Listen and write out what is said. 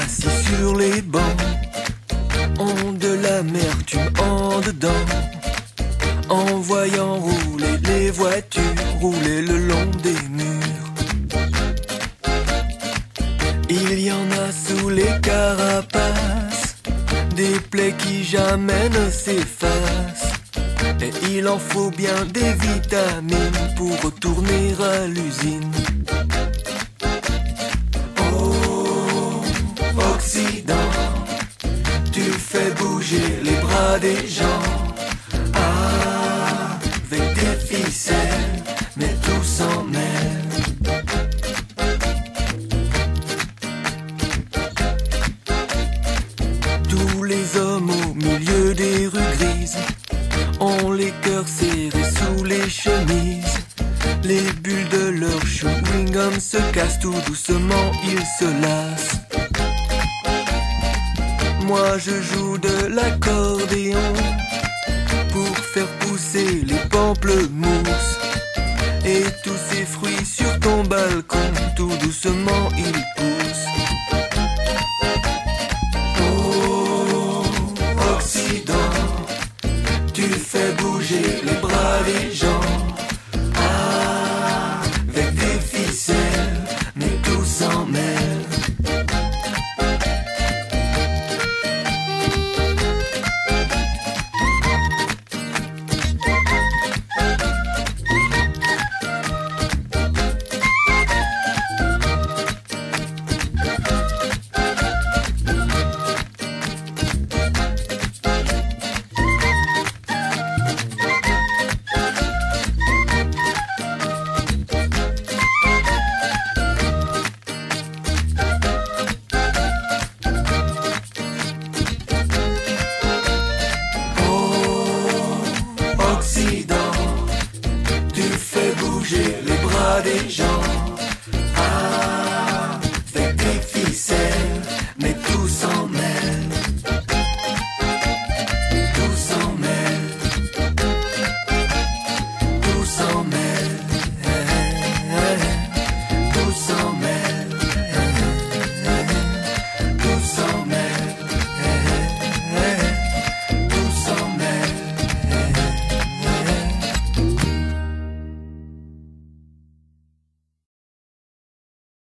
Assis sur les bancs ont de l'amertume en dedans. En voyant rouler les voitures, rouler le long des murs. Il y en a sous les carapaces, des plaies qui jamais ne s'effacent. Et il en faut bien des vitamines pour retourner à l'usine. Des gens. Avec des ficelles, mais tout s'en mêle. Tous les hommes au milieu des rues grises ont les cœurs serrés sous les chemises. Les bulles de leur chewing-gum se cassent tout doucement, ils se lassent moi je joue de l'accordéon pour faire pousser les pamplemousses et tous ces fruits sur ton balcon, tout doucement ils poussent. Oh, Occident. des gens. Ah, Avec des ficelles, mais tous en